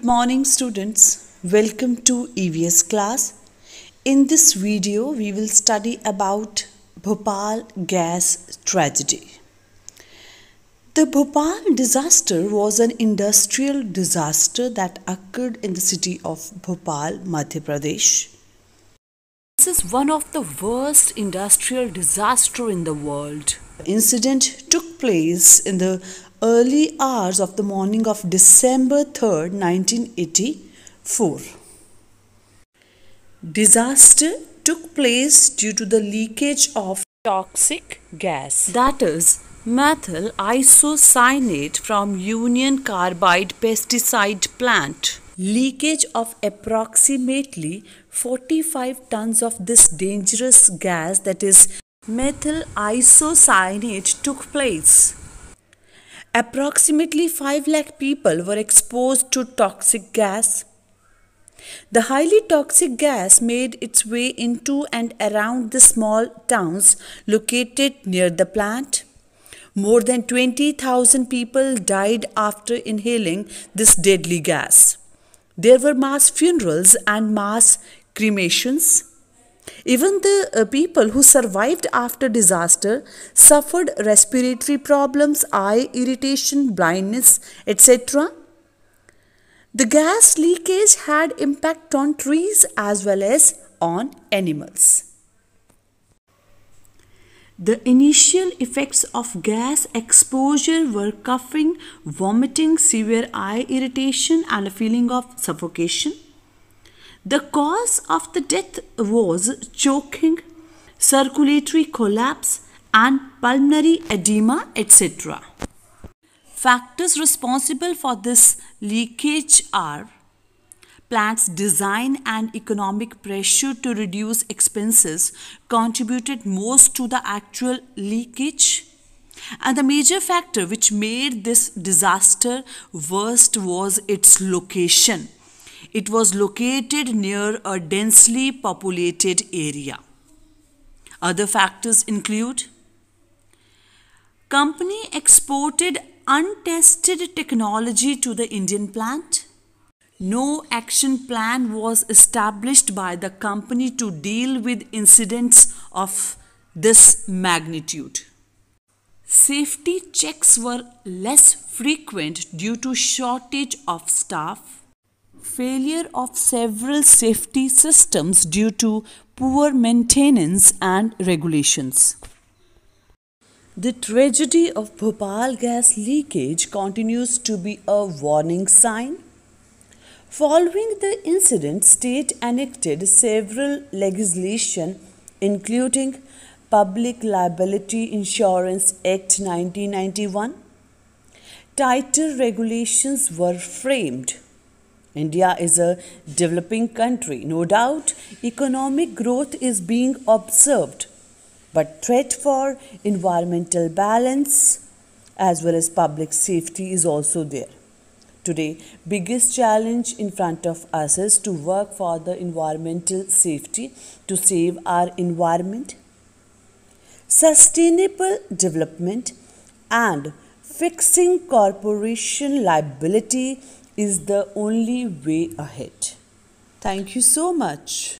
Good morning students. Welcome to EVS class. In this video we will study about Bhopal gas tragedy. The Bhopal disaster was an industrial disaster that occurred in the city of Bhopal, Madhya Pradesh. This is one of the worst industrial disaster in the world. Incident took place in the early hours of the morning of December 3rd, 1984. Disaster took place due to the leakage of toxic gas that is methyl isocyanate from Union Carbide pesticide plant. Leakage of approximately 45 tons of this dangerous gas that is methyl isocyanate took place. Approximately 5 lakh people were exposed to toxic gas. The highly toxic gas made its way into and around the small towns located near the plant. More than 20,000 people died after inhaling this deadly gas. There were mass funerals and mass cremations. Even the uh, people who survived after disaster suffered respiratory problems, eye irritation, blindness, etc. The gas leakage had impact on trees as well as on animals. The initial effects of gas exposure were coughing, vomiting, severe eye irritation, and a feeling of suffocation. The cause of the death was choking, circulatory collapse, and pulmonary edema, etc. Factors responsible for this leakage are plant's design and economic pressure to reduce expenses contributed most to the actual leakage. And the major factor which made this disaster worst was its location it was located near a densely populated area. Other factors include Company exported untested technology to the Indian plant. No action plan was established by the company to deal with incidents of this magnitude. Safety checks were less frequent due to shortage of staff failure of several safety systems due to poor maintenance and regulations. The tragedy of Bhopal gas leakage continues to be a warning sign. Following the incident, state enacted several legislation including Public Liability Insurance Act 1991. Tighter regulations were framed India is a developing country. No doubt, economic growth is being observed, but threat for environmental balance as well as public safety is also there. Today, biggest challenge in front of us is to work for the environmental safety to save our environment, sustainable development and fixing corporation liability is the only way ahead. Thank you so much.